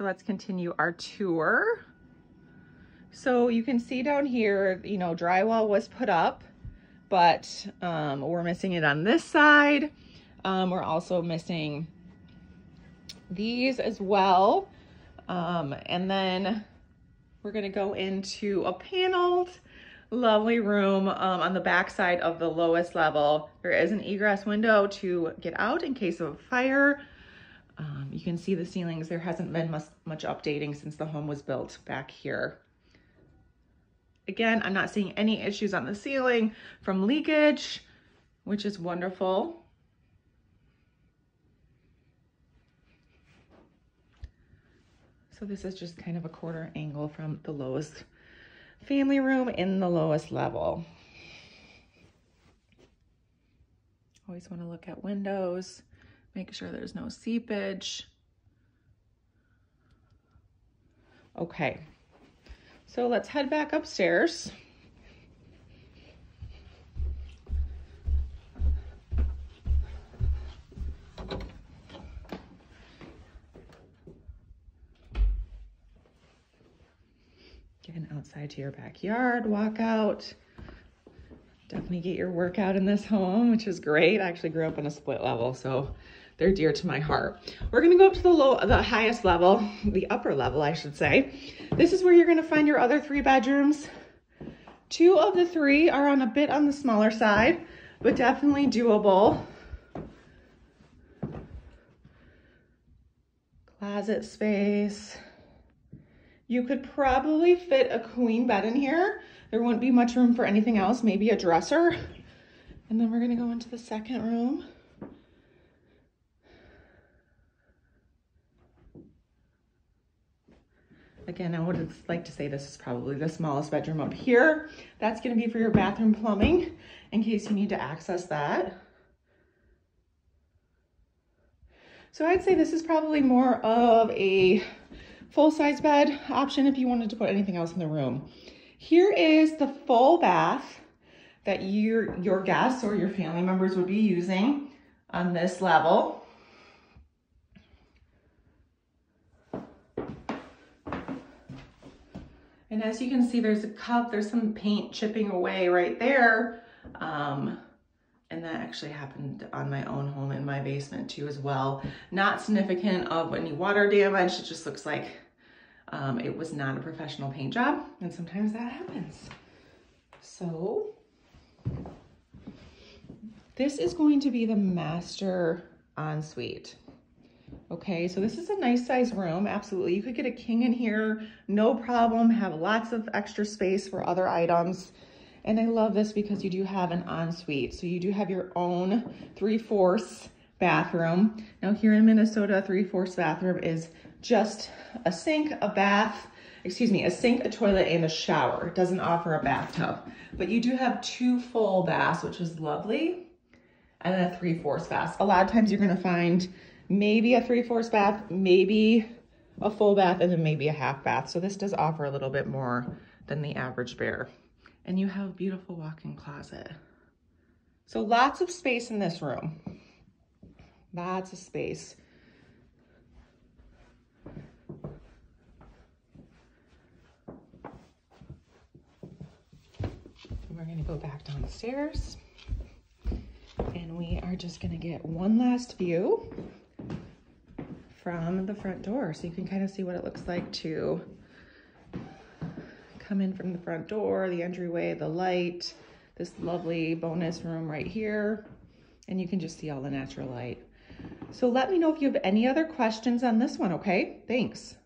So let's continue our tour. So you can see down here, you know, drywall was put up, but um, we're missing it on this side. Um, we're also missing these as well. Um, and then we're gonna go into a paneled, lovely room um, on the back side of the lowest level. There is an egress window to get out in case of a fire. Um, you can see the ceilings. There hasn't been much, much updating since the home was built back here. Again, I'm not seeing any issues on the ceiling from leakage, which is wonderful. So this is just kind of a quarter angle from the lowest family room in the lowest level. Always want to look at windows, make sure there's no seepage. Okay, so let's head back upstairs. Getting outside to your backyard, walk out. Definitely get your workout in this home, which is great. I actually grew up in a split level, so they're dear to my heart. We're gonna go up to the low, the highest level, the upper level, I should say. This is where you're gonna find your other three bedrooms. Two of the three are on a bit on the smaller side, but definitely doable. Closet space. You could probably fit a queen bed in here. There wouldn't be much room for anything else, maybe a dresser. And then we're gonna go into the second room. Again, I would like to say this is probably the smallest bedroom up here. That's gonna be for your bathroom plumbing in case you need to access that. So I'd say this is probably more of a full-size bed option if you wanted to put anything else in the room. Here is the full bath that your, your guests or your family members would be using on this level. And as you can see, there's a cup, there's some paint chipping away right there. Um, and that actually happened on my own home in my basement too as well. Not significant of any water damage. It just looks like um, it was not a professional paint job. And sometimes that happens. So this is going to be the master ensuite. Okay, so this is a nice size room, absolutely. You could get a king in here, no problem, have lots of extra space for other items. And I love this because you do have an ensuite. So you do have your own 3 fourths bathroom. Now here in Minnesota, 3 fourths bathroom is just a sink, a bath, excuse me, a sink, a toilet, and a shower. It doesn't offer a bathtub. But you do have two full baths, which is lovely, and then a 3 fourths bath. A lot of times you're gonna find maybe a 3 fourths bath, maybe a full bath, and then maybe a half bath. So this does offer a little bit more than the average bear and you have a beautiful walk-in closet. So lots of space in this room. Lots of space. We're gonna go back downstairs and we are just gonna get one last view from the front door so you can kind of see what it looks like to come in from the front door, the entryway, the light, this lovely bonus room right here, and you can just see all the natural light. So let me know if you have any other questions on this one, okay? Thanks.